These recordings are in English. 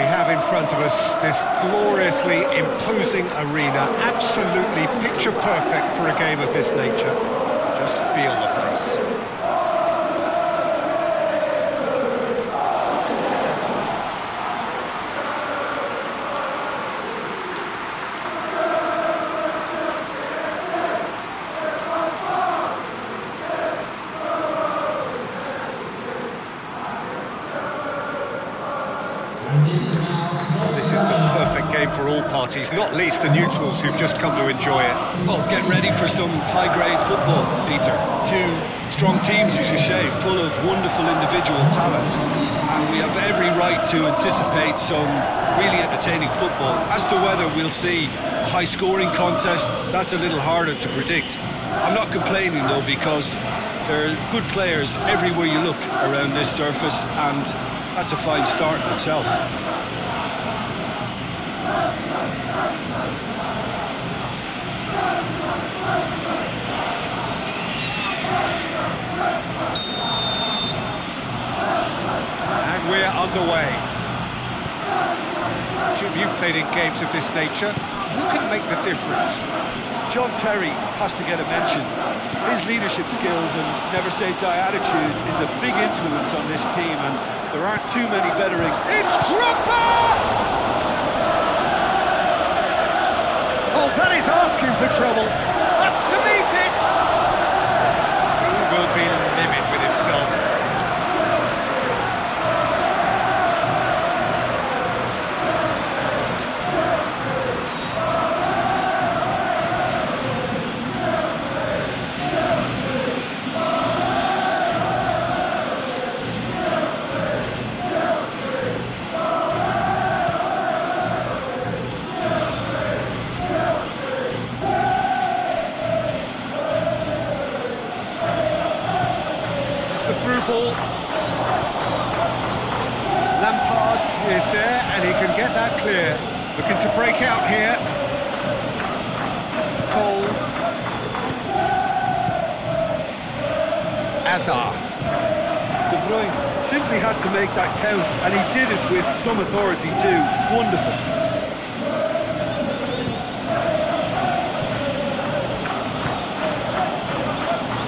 We have in front of us this gloriously imposing arena, absolutely picture perfect for a game of this nature. Just feel the place. This is the perfect game for all parties, not least the neutrals who've just come to enjoy it. Well, get ready for some high-grade football, Peter. Two strong teams, as you say, full of wonderful individual talent. And we have every right to anticipate some really entertaining football. As to whether we'll see a high-scoring contest, that's a little harder to predict. I'm not complaining, though, because there are good players everywhere you look around this surface, and that's a fine start in itself. And we're underway. Jim, you've played in games of this nature. Who can make the difference? John Terry has to get a mention. His leadership skills and never say die attitude is a big influence on this team, and there aren't too many better It's Drogba! Oh, that is asking for trouble. And he did it with some authority too. Wonderful.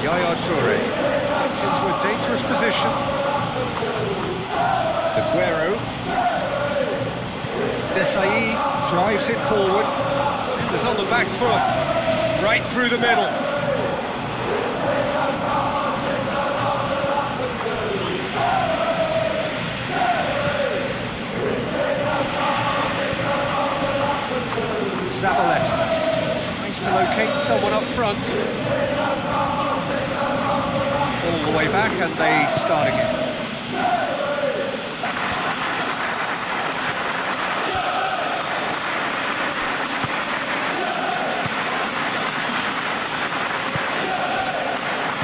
Yaya Toure into a dangerous position. Aguero. Desailly drives it forward. Is on the back foot. Right through the middle. Someone up front all the way back and they start again.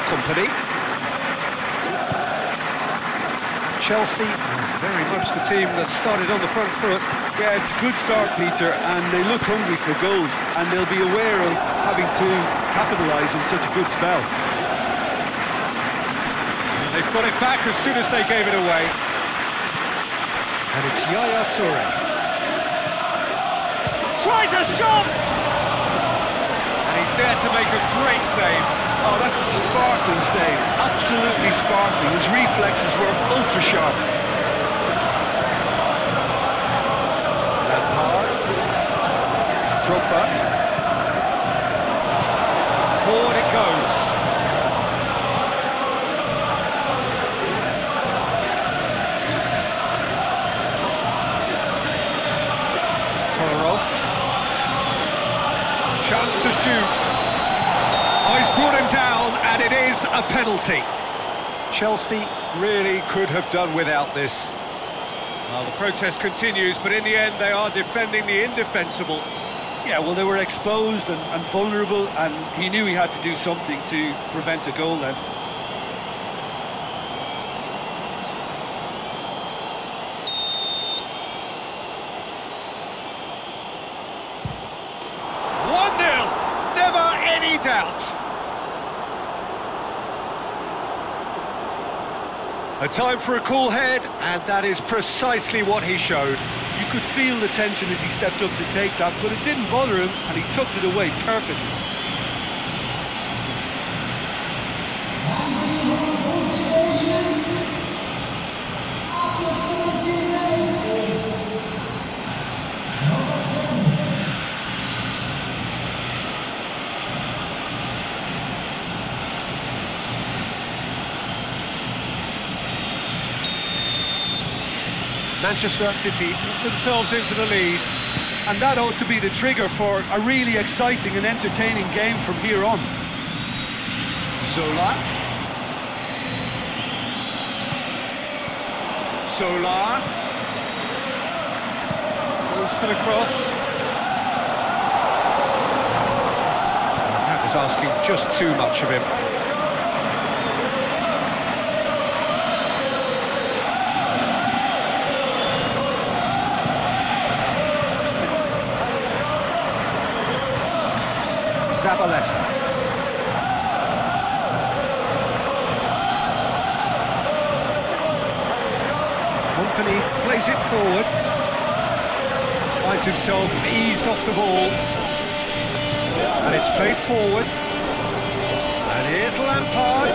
Kompany. Chelsea, very much the team that started on the front foot. Yeah, it's a good start, Peter, and they look hungry for goals, and they'll be aware of having to capitalise in such a good spell. They've got it back as soon as they gave it away. And it's Yaya Toure. Tries a shot! And he's there to make a great save. Oh, that's a sparkling save. Absolutely sparkling. His reflexes were ultra sharp. Lampard. Drogba. Is a penalty. Chelsea really could have done without this. Well, the protest continues, but in the end they are defending the indefensible. Yeah, well, they were exposed and, and vulnerable, and he knew he had to do something to prevent a goal then. One 0 never any doubt. A time for a cool head, and that is precisely what he showed. You could feel the tension as he stepped up to take that, but it didn't bother him, and he tucked it away perfectly. Manchester City put themselves into the lead. And that ought to be the trigger for a really exciting and entertaining game from here on. Zola. Zola. Goes for the cross. That was asking just too much of him. Zabaleta. Kompany plays it forward. Finds himself eased off the ball. And it's played forward. And here's Lampard.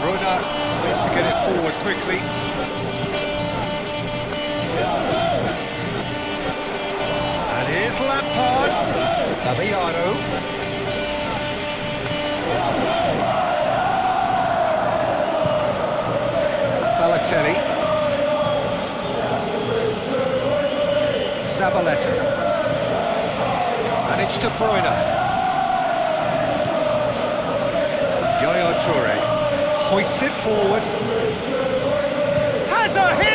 Bruna needs to get it forward quickly. Here's Lampard. Fabiano. Balotelli. Zabaleta. And it's De Bruyne. Yaya Toure hoists it forward. Has a hit!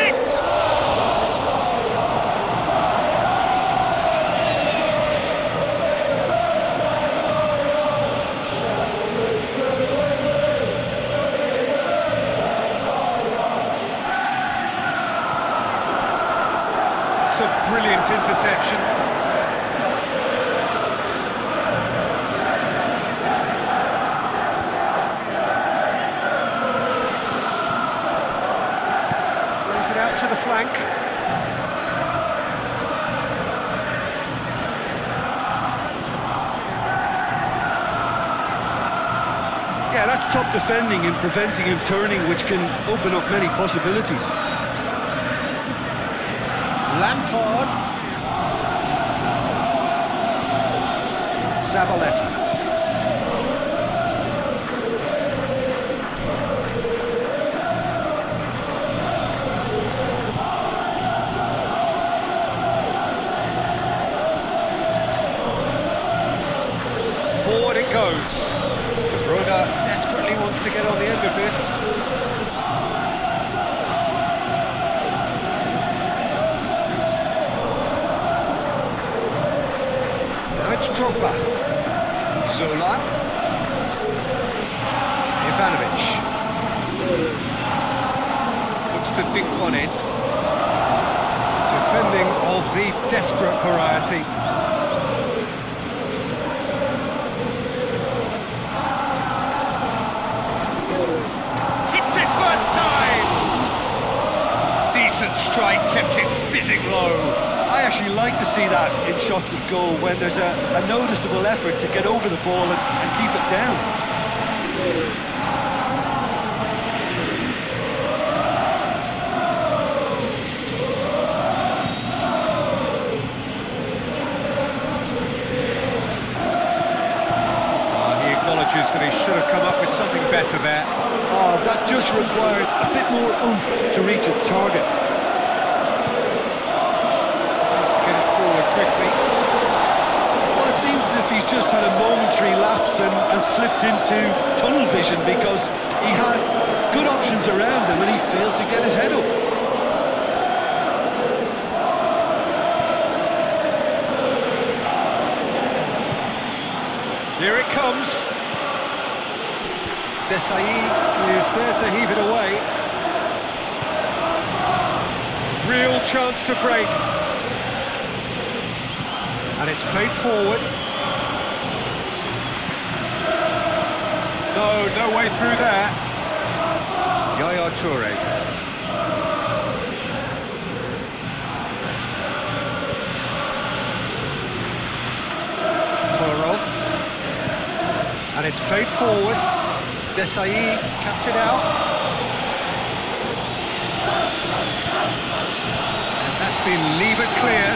Defending and preventing him turning, which can open up many possibilities. Lampard. Zabaleta. The desperate variety. Hits it first time! Decent strike, kept it fizzing low. I actually like to see that in shots at goal when there's a, a noticeable effort to get over the ball and, and keep it down. And, and slipped into tunnel vision because he had good options around him and he failed to get his head up. Here it comes. Desailly is there to heave it away. Real chance to break. And it's played forward. No, no way through there. Yaya Toure. Kolarov. And it's played forward. Desailly cuts it out. And that's been levered clear.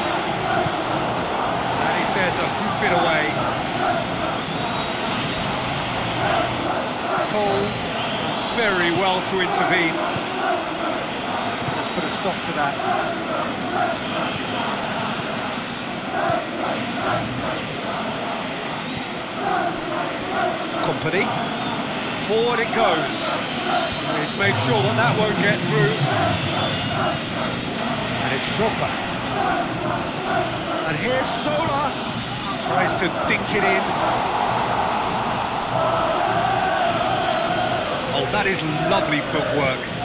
And he's there to hoof it away. Very well to intervene. Let's put a stop to that. Kompany. Forward it goes. He's made sure that that won't get through. And it's Drogba. And here's Zola. Tries to dink it in. That is lovely footwork.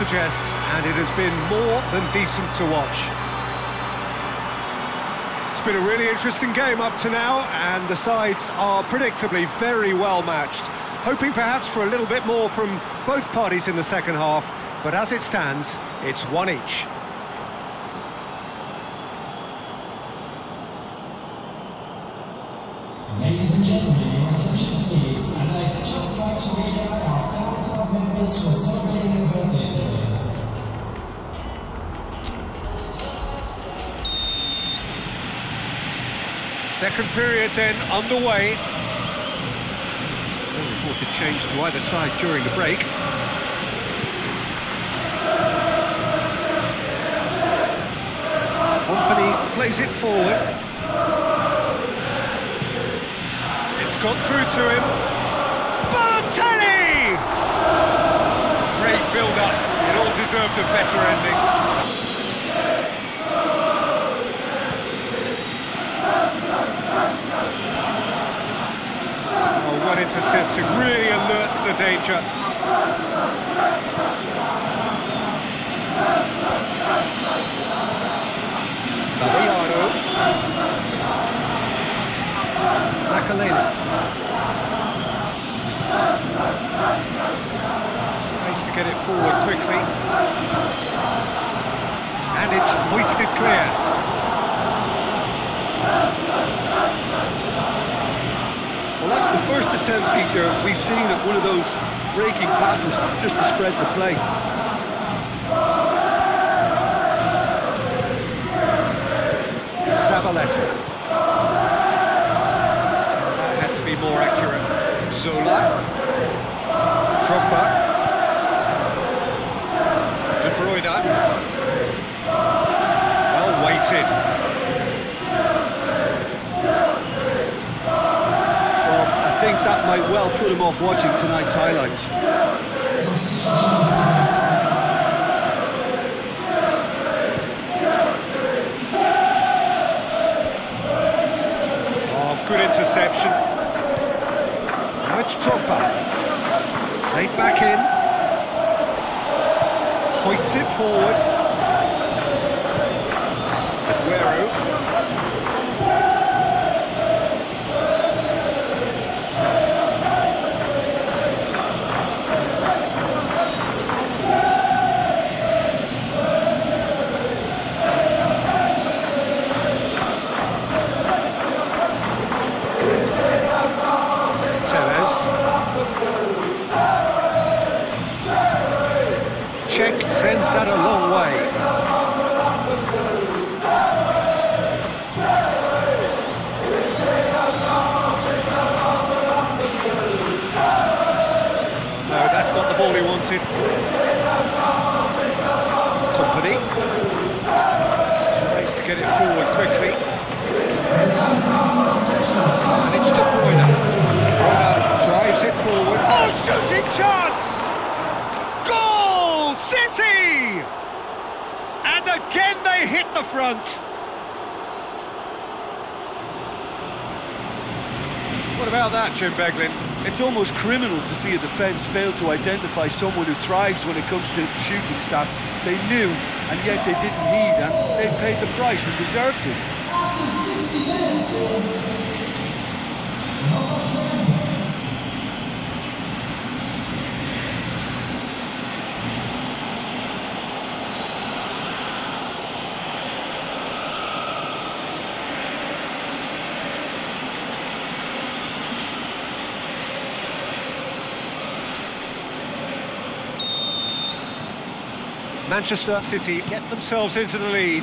Suggests, and it has been more than decent to watch. It's been a really interesting game up to now, and the sides are predictably very well matched. Hoping perhaps for a little bit more from both parties in the second half, but as it stands, it's one each. Period then underway. No reported change to either side during the break. Kompany plays it forward. It's got through to him. Balotelli! Great build-up. It all deserved a better ending. Well intercepted, really alert to the danger. Laviano. Makelele. Tries to get it forward quickly. And it's hoisted clear. The first attempt, Peter, we've seen at one of those breaking passes just to spread the play. Zabaleta. That had to be more accurate. Zola, Drogba. De Bruyne. Well weighted. That might well put him off watching tonight's highlights. Oh, good interception. Now it's Drogba. Played back in. Hoists it forward. Sends Jim Beglin? It's almost criminal to see a defence fail to identify someone who thrives when it comes to shooting stats. They knew, and yet they didn't heed, and they've paid the price and deserved to. Manchester City get themselves into the lead.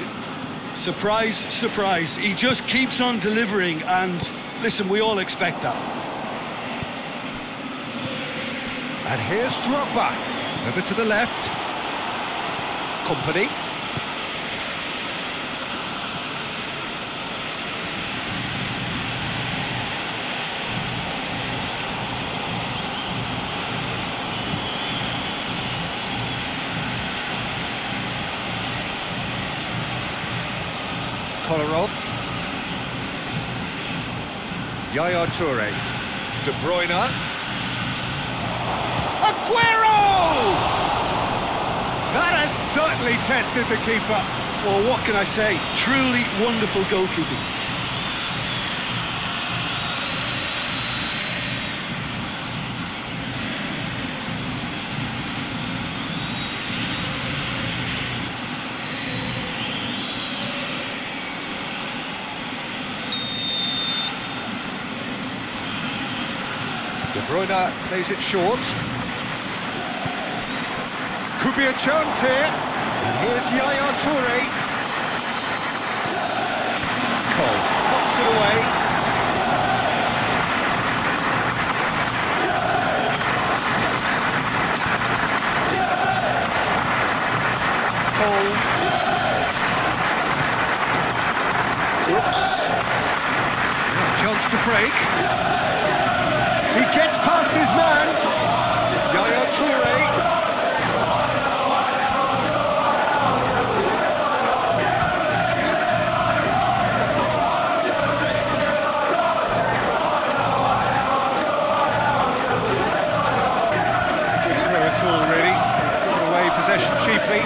Surprise, surprise. He just keeps on delivering, and listen, we all expect that. And here's Drogba. Over to the left. Kompany. Kolarov. Yaya Toure. De Bruyne. Aguero! That has certainly tested the keeper. Well, what can I say? Truly wonderful goalkeeping. De Bruyne plays it short. Could be a chance here. Here's Yaya Toure. Cole knocks it away. Cole. Oops. Now a chance to break. He gets past his man. Yaya Toure. All, really. He's given away possession cheaply.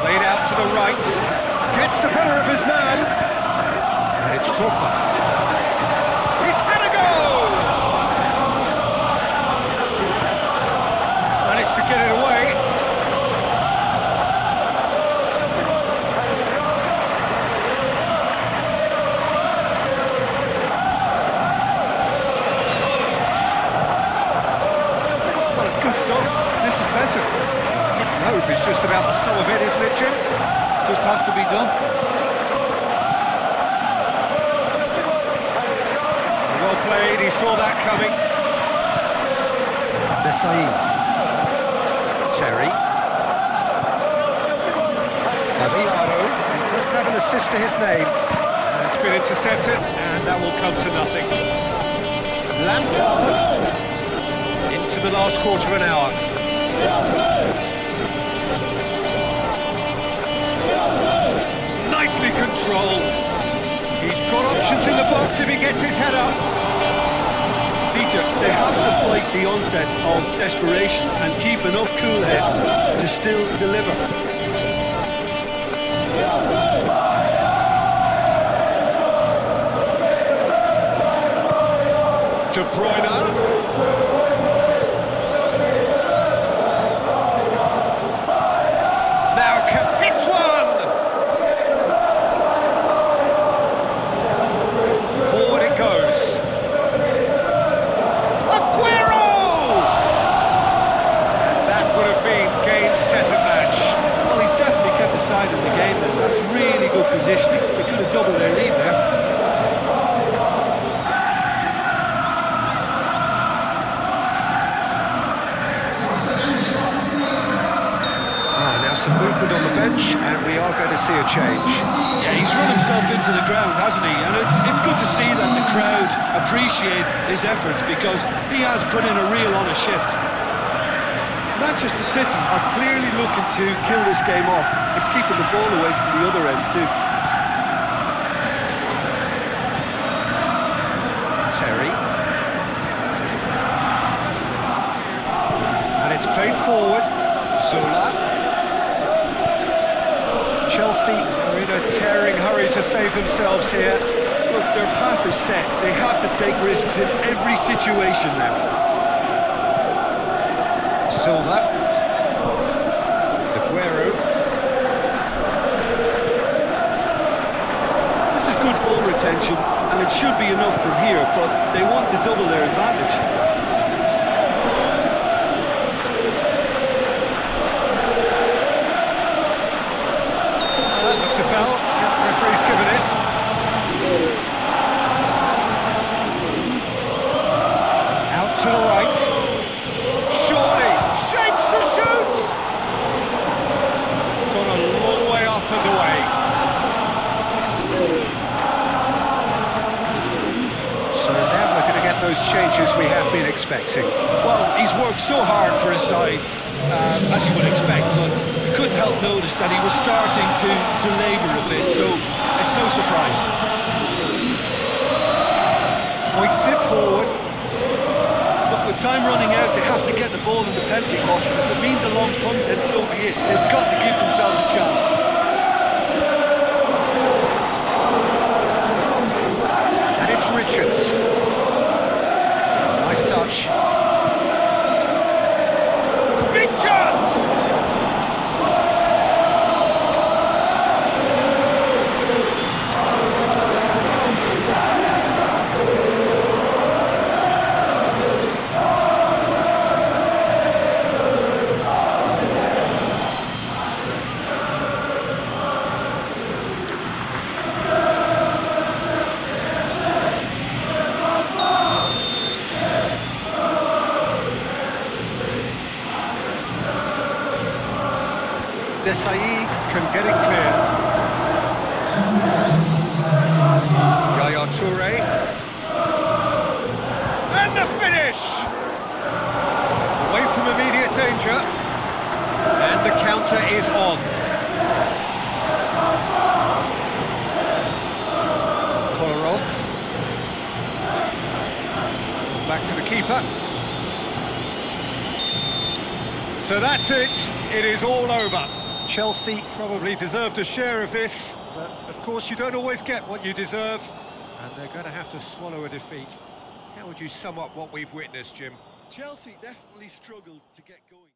Played out to the right. Gets the better of his man. And it's Drogba. Just about the sum of it, isn't it, Jim? Just has to be done. Well played, he saw that coming. Desailly. Terry. David Aro. He doesn't have an assist to his name. And it's been intercepted. And that will come to nothing. Lampard into the last quarter of an hour. He's got options in the box if he gets his head up. Peter, they have to fight the onset of desperation and keep enough cool heads to still deliver. De Bruyne. Positioning. They could have doubled their lead there. Ah, now some movement on the bench, and we are going to see a change. Yeah, he's run himself into the ground, hasn't he? And it's, it's good to see that the crowd appreciate his efforts because he has put in a real honest shift. Manchester City are clearly looking to kill this game off. It's keeping the ball away from the other end too. Forward. Zola. Chelsea are in a tearing hurry to save themselves here. Look, their path is set. They have to take risks in every situation now. Silva. Aguero. This is good ball retention, and it should be enough from here, but they want to double their advantage. Desailly can get it clear. Yaya Toure. And the finish! Away from immediate danger. And the counter is on. Kolarov. Back to the keeper. So that's it. It is all over. Chelsea probably deserved a share of this, but of course you don't always get what you deserve, and they're going to have to swallow a defeat. How would you sum up what we've witnessed, Jim? Chelsea definitely struggled to get going.